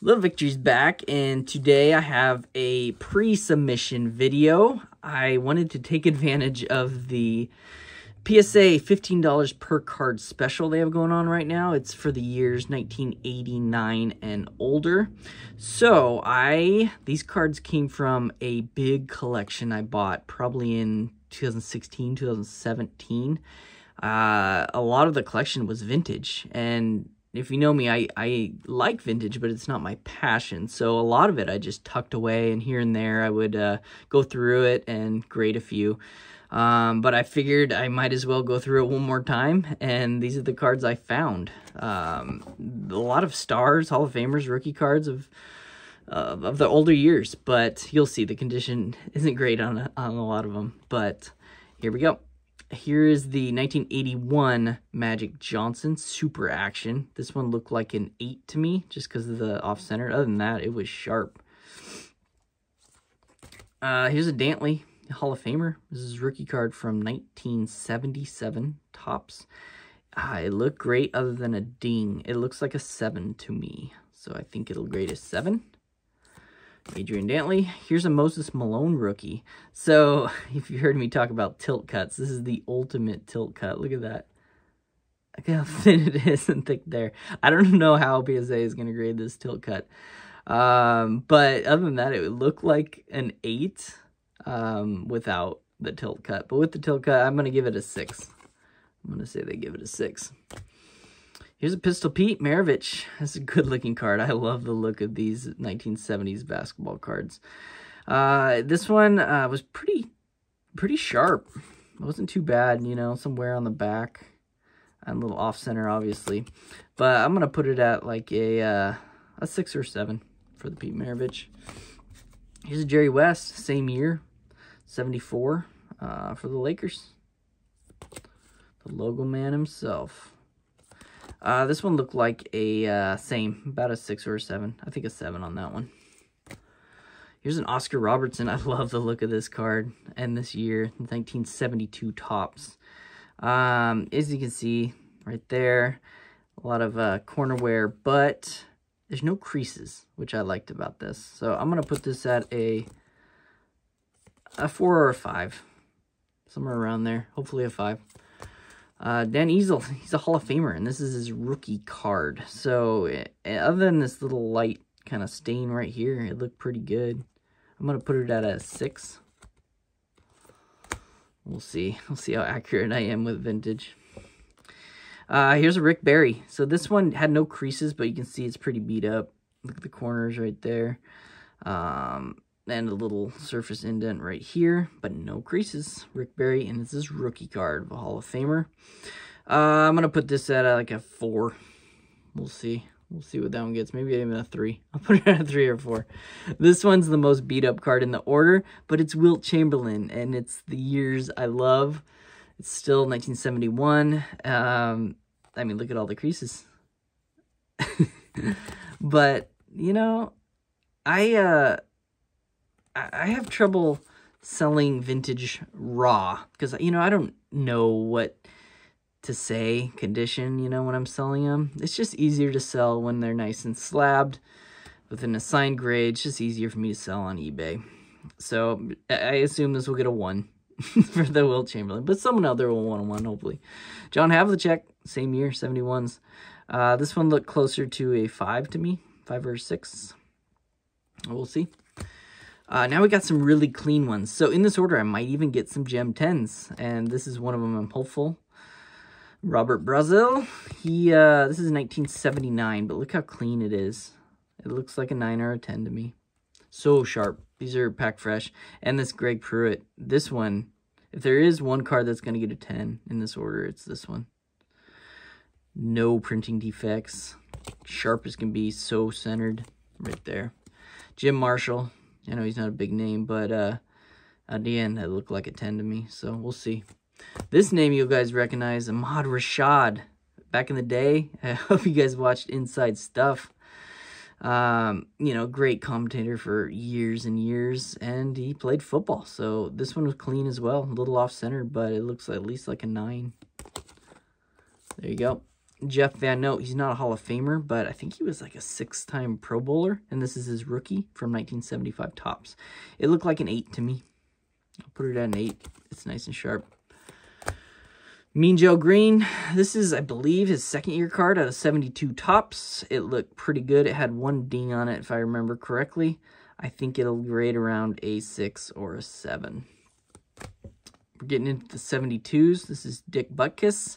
Little Victories back, and today I have a pre-submission video. I wanted to take advantage of the PSA $15 per card special they have going on right now. It's for the years 1989 and older. So I, these cards came from a big collection I bought probably in 2016, 2017. Uh, a lot of the collection was vintage and if you know me, I, I like vintage, but it's not my passion. So a lot of it I just tucked away, and here and there I would uh, go through it and grade a few. Um, but I figured I might as well go through it one more time, and these are the cards I found. Um, a lot of stars, Hall of Famers, rookie cards of of the older years, but you'll see the condition isn't great on on a lot of them. But here we go. Here is the 1981 Magic Johnson Super Action. This one looked like an 8 to me, just because of the off-center. Other than that, it was sharp. Uh, here's a Dantley Hall of Famer. This is rookie card from 1977, Topps. Uh, it looked great other than a ding. It looks like a 7 to me, so I think it'll grade a 7. Adrian Dantley. Here's a Moses Malone rookie. So, if you heard me talk about tilt cuts, this is the ultimate tilt cut. Look at that. Look how thin it is and thick there. I don't know how PSA is going to grade this tilt cut. Um, but other than that, it would look like an 8 um, without the tilt cut. But with the tilt cut, I'm going to give it a 6. I'm going to say they give it a 6. Here's a Pistol Pete Maravich. That's a good looking card. I love the look of these 1970s basketball cards. Uh, this one uh, was pretty pretty sharp. It wasn't too bad, you know, somewhere on the back. A little off center, obviously. But I'm going to put it at like a, uh, a 6 or 7 for the Pete Maravich. Here's a Jerry West, same year, 74 uh, for the Lakers. The logo man himself. Uh, this one looked like a uh, same, about a 6 or a 7. I think a 7 on that one. Here's an Oscar Robertson. I love the look of this card and this year, 1972 Topps. Um, as you can see right there, a lot of uh, corner wear, but there's no creases, which I liked about this. So I'm going to put this at a, a 4 or a 5, somewhere around there, hopefully a 5. Uh, Dan Issel, he's a Hall of Famer, and this is his rookie card. So, uh, other than this little light kind of stain right here, it looked pretty good. I'm going to put it at a 6. We'll see. We'll see how accurate I am with vintage. Uh, here's a Rick Barry. So this one had no creases, but you can see it's pretty beat up. Look at the corners right there. Um, and a little surface indent right here, but no creases. Rick Barry, and it's this rookie card of a Hall of Famer. Uh, I'm going to put this at uh, like a 4. We'll see. We'll see what that one gets. Maybe even a 3. I'll put it at a 3 or 4. This one's the most beat up card in the order, but it's Wilt Chamberlain, and it's the years I love. It's still 1971. Um, I mean, look at all the creases. but, you know, I, uh, I have trouble selling vintage raw because, you know, I don't know what to say condition, you know, when I'm selling them. It's just easier to sell when they're nice and slabbed with an assigned grade. It's just easier for me to sell on eBay. So I assume this will get a 1 for the Wilt Chamberlain, but someone out there will want a 1, hopefully. John Havlicek, same year, 71s. Uh, this one looked closer to a 5 to me, 5 or 6. We'll see. Uh, now we got some really clean ones. So in this order, I might even get some Gem 10s. And this is one of them I'm hopeful. Robert Brazile. He, uh, this is 1979, but look how clean it is. It looks like a 9 or a 10 to me. So sharp. These are pack fresh. And this Greg Pruitt. This one, if there is one card that's going to get a 10 in this order, it's this one. No printing defects. Sharp as can be. So centered. Right there. Jim Marshall. I know he's not a big name, but uh, at the end, it looked like a 10 to me, so we'll see. This name you guys recognize, Ahmad Rashad. Back in the day, I hope you guys watched Inside Stuff. Um, you know, great commentator for years and years, and he played football. So this one was clean as well, a little off-center, but it looks at least like a 9. There you go. Jeff Van Note. He's not a Hall of Famer, but I think he was like a six-time Pro Bowler, and this is his rookie from 1975 Topps. It looked like an 8 to me. I'll put it at an 8. It's nice and sharp. Mean Joe Greene, This is, I believe, his second year card out of 72 Topps. It looked pretty good. It had one ding on it, if I remember correctly. I think it'll grade around a 6 or a 7. We're getting into the 72s. This is Dick Butkus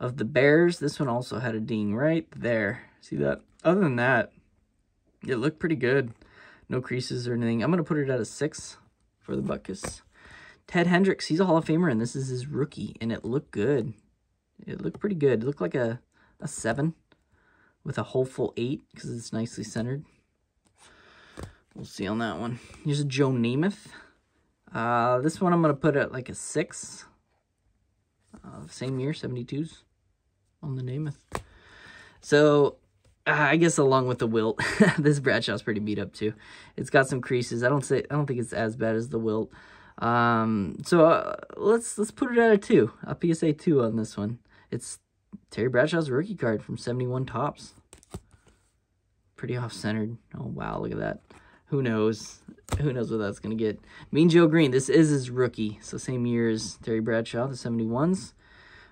of the Bears. This one also had a ding right there. See that? Other than that, it looked pretty good. No creases or anything. I'm going to put it at a 6 for the Butkus. Ted Hendricks, he's a Hall of Famer, and this is his rookie, and it looked good. It looked pretty good. It looked like a, a 7 with a hopeful 8 because it's nicely centered. We'll see on that one. Here's a Joe Namath. Uh, this one I'm going to put at like a 6. Uh, same year, 72s on the Namath. So, uh, I guess along with the wilt, this Bradshaw's pretty beat up too. It's got some creases. I don't say I don't think it's as bad as the wilt. Um, so uh, let's let's put it at a two, a PSA two on this one. It's Terry Bradshaw's rookie card from 71 Topps. Pretty off centered. Oh wow, look at that. Who knows? Who knows what that's gonna get? Mean Joe Greene, This is his rookie, so same year as Terry Bradshaw, the 71s.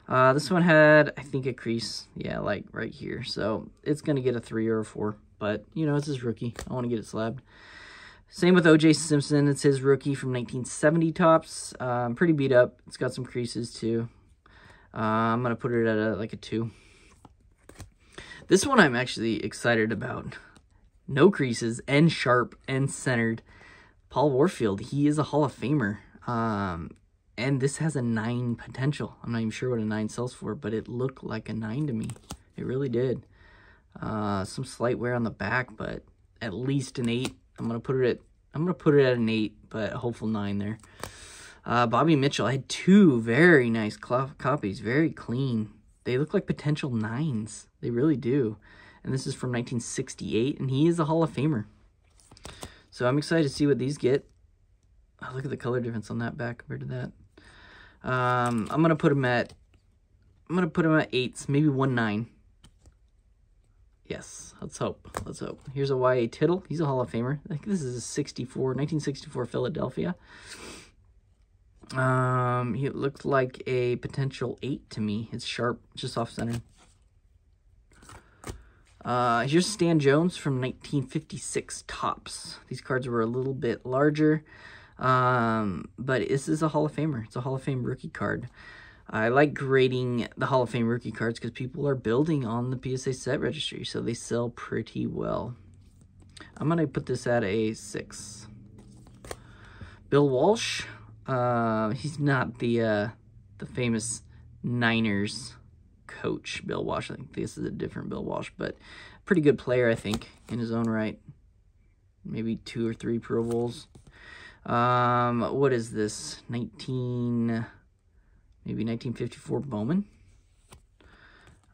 Uh, this one had, I think, a crease. Yeah, like right here. So it's going to get a 3 or a 4. But, you know, it's his rookie. I want to get it slabbed. Same with O.J. Simpson. It's his rookie from 1970 Topps. Um, pretty beat up. It's got some creases, too. Uh, I'm going to put it at a, like a 2. This one I'm actually excited about. No creases and sharp and centered. Paul Warfield, he is a Hall of Famer. Um, and this has a 9 potential. I'm not even sure what a 9 sells for, but it looked like a 9 to me. It really did. Uh, some slight wear on the back, but at least an 8. I'm going to put it at I'm going to put it at an 8, but a hopeful 9 there. Uh, Bobby Mitchell. I had two very nice copies. Very clean. They look like potential 9s. They really do. And this is from 1968, and he is a Hall of Famer. So I'm excited to see what these get. Oh, look at the color difference on that back compared to that. Um, I'm gonna put him at I'm gonna put him at eights, maybe one nine. Yes, let's hope. Let's hope. Here's a Y.A. Tittle. He's a Hall of Famer. I think this is a 64, 1964 Philadelphia. Um, he looked like a potential eight to me. It's sharp, just off center. Uh, here's Stan Jones from 1956 Topps. These cards were a little bit larger. Um, but this is a Hall of Famer. It's a Hall of Fame rookie card. I like grading the Hall of Fame rookie cards because people are building on the PSA set registry, so they sell pretty well. I'm going to put this at a 6. Bill Walsh. Uh, he's not the uh, the famous Niners coach, Bill Walsh. I think this is a different Bill Walsh, but pretty good player, I think, in his own right. Maybe two or three Pro Bowls. Um, what is this? 19, maybe 1954 Bowman.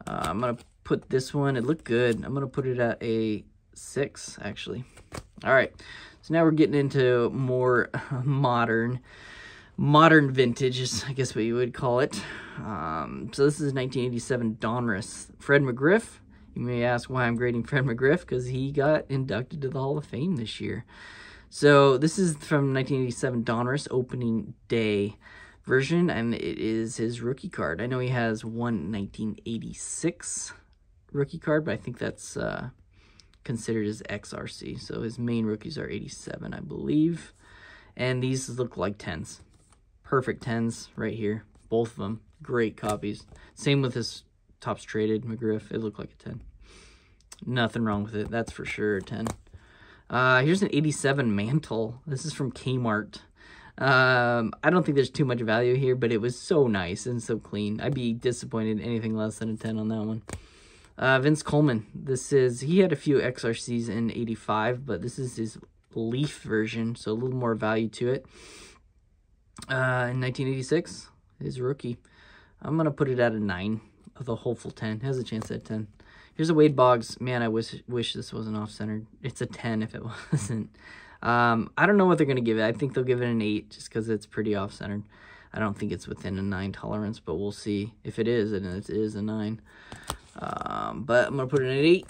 Uh, I'm going to put this one, it looked good. I'm going to put it at a 6, actually. All right, so now we're getting into more modern, modern vintage, is I guess what you would call it. Um, so this is 1987 Donruss. Fred McGriff. You may ask why I'm grading Fred McGriff, because he got inducted to the Hall of Fame this year. So this is from 1987 Donruss opening day version, and it is his rookie card. I know he has one 1986 rookie card, but I think that's uh, considered his XRC. So his main rookies are 87, I believe. And these look like 10s. Perfect 10s right here. Both of them. Great copies. Same with his Topps traded McGriff. It looked like a 10. Nothing wrong with it. That's for sure a 10. Uh, here's an 87 mantle. This is from Kmart. Um, I don't think there's too much value here, but it was so nice and so clean. I'd be disappointed anything less than a 10 on that one. Uh, Vince Coleman. This is, he had a few XRCs in 85, but this is his Leaf version, so a little more value to it. Uh, in 1986, his rookie. I'm going to put it at a 9 of a hopeful 10. Has a chance at 10. Here's a Wade Boggs. Man, I wish wish this wasn't off-centered. It's a 10 if it wasn't. Um, I don't know what they're going to give it. I think they'll give it an 8 just because it's pretty off-centered. I don't think it's within a 9 tolerance, but we'll see. If it is, and it is a 9. Um, but I'm going to put it at 8.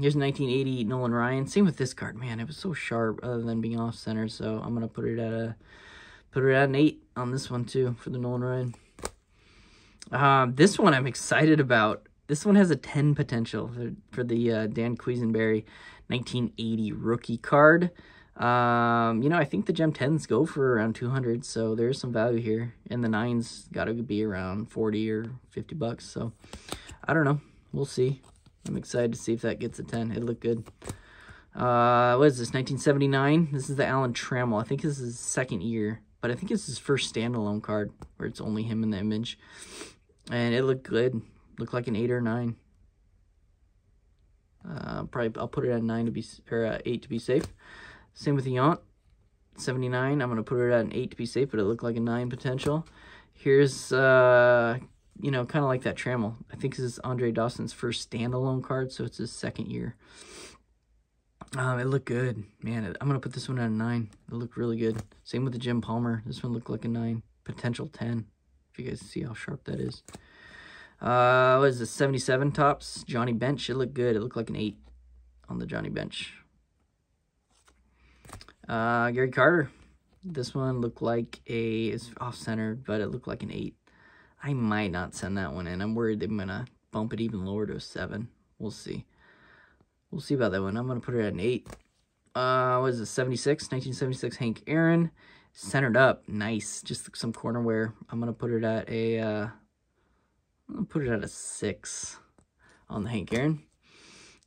Here's 1980 Nolan Ryan. Same with this card. Man, it was so sharp other than being off center. So I'm going to put it at a put it at an 8 on this one too for the Nolan Ryan. Um, this one I'm excited about. This one has a 10 potential for, for the uh, Dan Quisenberry 1980 rookie card. Um, you know, I think the Gem 10s go for around 200, so there's some value here. And the 9s got to be around 40 or 50 bucks, so I don't know. We'll see. I'm excited to see if that gets a 10. It looked good. Uh, what is this, 1979? This is the Alan Trammell. I think this is his second year, but I think it's his first standalone card where it's only him in the image. And it looked good. Looked like an 8 or 9. Uh, probably I'll put it at 9 to be, or uh, 8 to be safe. Same with the Yount. 79. I'm going to put it at an 8 to be safe, but it looked like a 9 potential. Here's, uh, you know, kind of like that Trammell. I think this is Andre Dawson's first standalone card, so it's his second year. Um, it looked good. Man, I'm going to put this one at a 9. It looked really good. Same with the Jim Palmer. This one looked like a 9. Potential 10. If you guys see how sharp that is. Uh, what is this? 77 Topps? Johnny Bench. It looked good. It looked like an 8 on the Johnny Bench. Uh, Gary Carter. This one looked like a, it's off-center, but it looked like an 8. I might not send that one in. I'm worried they're going to bump it even lower to a 7. We'll see. We'll see about that one. I'm going to put it at an 8. Uh, what is it, 76? 1976 Hank Aaron. Centered up. Nice. Just some corner wear. I'm going to put it at a, uh, To put it at a 6 on the Hank Aaron.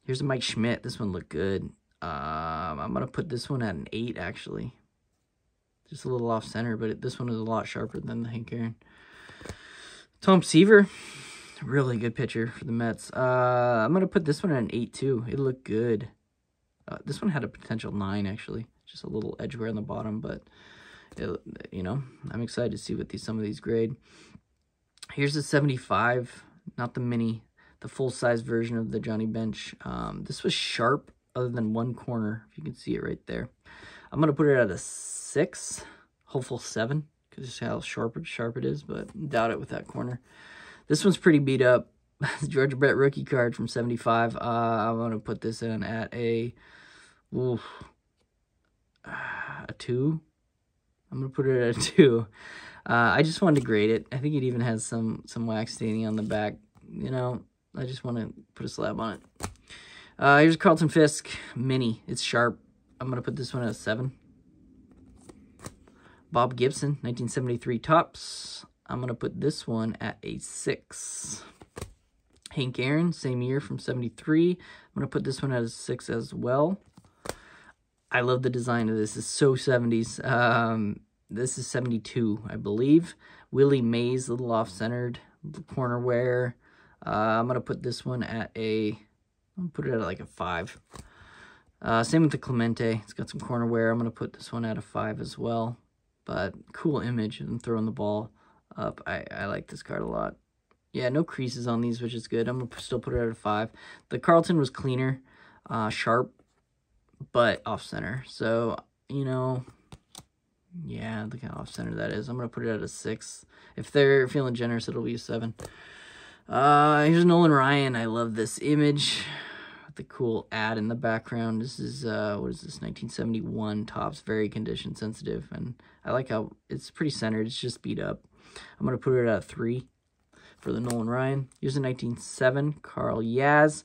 Here's a Mike Schmidt. This one looked good. Um, I'm going to put this one at an 8, actually. Just a little off-center, but it, this one is a lot sharper than the Hank Aaron. Tom Seaver, really good pitcher for the Mets. Uh, I'm going to put this one at an 8 too. It looked good. Uh, this one had a potential 9 actually. Just a little edge wear on the bottom, but it, you know, I'm excited to see what these some of these grade. Here's the 75, not the mini, the full-size version of the Johnny Bench. Um, this was sharp other than one corner, if you can see it right there. I'm going to put it at a 6, hopeful 7 just how sharp, sharp it is, but doubt it with that corner. This one's pretty beat up. George Brett rookie card from 75. Uh, I'm going to put this in at a, oof, a 2. I'm going to put it at a 2. Uh, I just wanted to grade it. I think it even has some, some wax staining on the back. You know, I just want to put a slab on it. Uh, here's Carlton Fisk Mini. It's sharp. I'm going to put this one at a 7. Bob Gibson, 1973 Topps. I'm going to put this one at a 6. Hank Aaron, same year from 73. I'm going to put this one at a 6 as well. I love the design of this. It's so 70s. Um, this is 72, I believe. Willie Mays, a little off-centered, corner wear. Uh, I'm going to put this one at a, I'm going to put it at like a 5. Uh, same with the Clemente. It's got some corner wear. I'm going to put this one at a 5 as well. But cool image and throwing the ball up. I, I like this card a lot. Yeah, no creases on these, which is good. I'm going to still put it at a 5. The Carlton was cleaner, uh, sharp, but off-center. So, you know, yeah, look how off-center that is. I'm going to put it at a 6. If they're feeling generous, it'll be a 7. Uh, here's Nolan Ryan. I love this image the cool ad in the background. This is, uh, what is this, 1971 Topps, very condition sensitive, and I like how it's pretty centered. It's just beat up. I'm going to put it at 3 for the Nolan Ryan. Here's a 1907 Carl Yaz.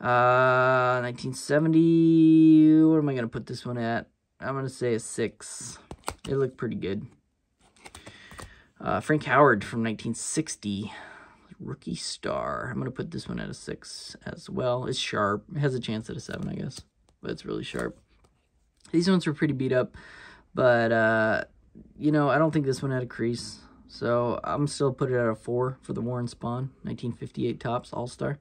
Uh, 1970, what am I going to put this one at? I'm going to say a 6. It looked pretty good. Uh, Frank Howard from 1960 rookie star. I'm going to put this one at a 6 as well. It's sharp. It has a chance at a 7, I guess. But it's really sharp. These ones were pretty beat up. But, uh, you know, I don't think this one had a crease. So I'm still put it at a 4 for the Warren Spahn. 1958 Topps All-Star.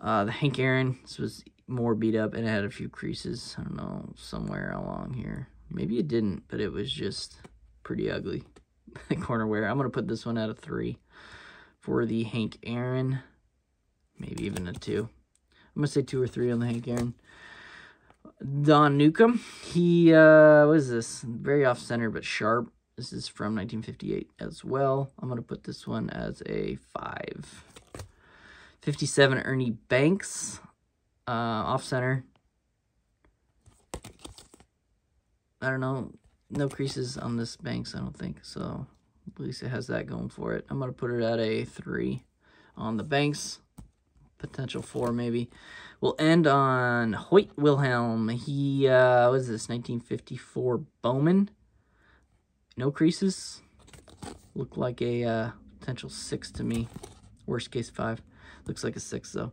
Uh, the Hank Aaron, this was more beat up and it had a few creases. I don't know, somewhere along here. Maybe it didn't, but it was just pretty ugly. corner wear. I'm going to put this one at a 3 for the Hank Aaron. Maybe even a two. I'm going to say two or three on the Hank Aaron. Don Newcombe. He, uh, what is this? Very off-center, but sharp. This is from 1958 as well. I'm going to put this one as a five. 57 Ernie Banks, uh, off center. I don't know, no creases on this Banks, I don't think. So at least it has that going for it. I'm going to put it at a 3 on the Banks. Potential 4 maybe. We'll end on Hoyt Wilhelm. He, uh, what is this, 1954 Bowman. No creases. Look like a uh, potential 6 to me. Worst case 5. Looks like a 6 though.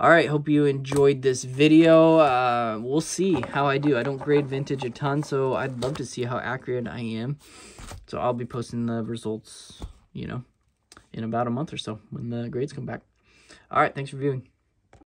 All right, hope you enjoyed this video. Uh, we'll see how I do. I don't grade vintage a ton, so I'd love to see how accurate I am. So I'll be posting the results, you know, in about a month or so when the grades come back. All right, thanks for viewing.